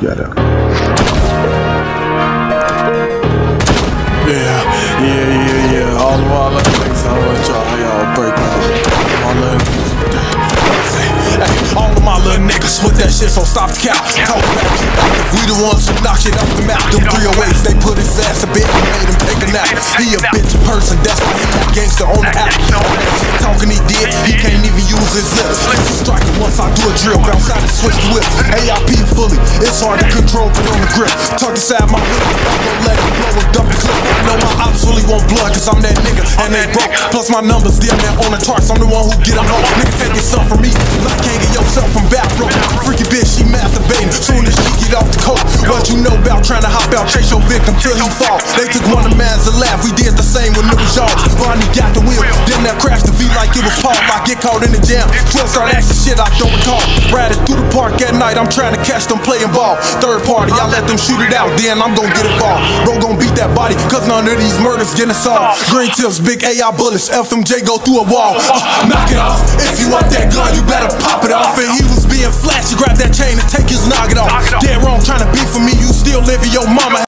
together. Yeah, yeah, yeah, yeah. All of our oh, little niggas, I want y'all, y'all break. Hey, all of my little niggas with that shit, so stop the cap. Talk about it. We the ones who knock shit off the map. Them 308s, they put his ass a bit and made him take a nap. He a bitch person, that's why he a gangster on the app. Talking he did, he can't even use his lips. He's a striker once I do a drill, bounce out and switch the whip. AIP fully, it's hard to control, but on the grip. Tuck inside my whip, I'm gonna let it blow a double clip. Know my ops really want blood, cause I'm that nigga, and they broke. Plus my numbers, damn near on the charts, I'm the one who get them home. Nigga taking stuff from me, like can't get yourself from back row. Freaky bitch, she masturbating, soon as she get off the coat. What you know about trying to hop out, chase your victim till he fall. They took one of man's to laugh, we did the same with it was y'all. Bonnie got the then that crashed the V like it was Paul. I get caught in the jam, 12 start asking shit I don't recall. Riding through the park at night, I'm trying to catch them playing ball. Third party, I let them shoot it out, then I'm gonna get it far. Bro gonna beat that body, cause none of these murders getting solved. Green tips, big AI bullets, FMJ go through a wall. Uh, knock it off, if you want that gun, you better pop it off. And he was being flashy, grab that chain and take his noggin off. Dead wrong, trying to beef for me, you still live in your mama.